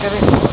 cabeça.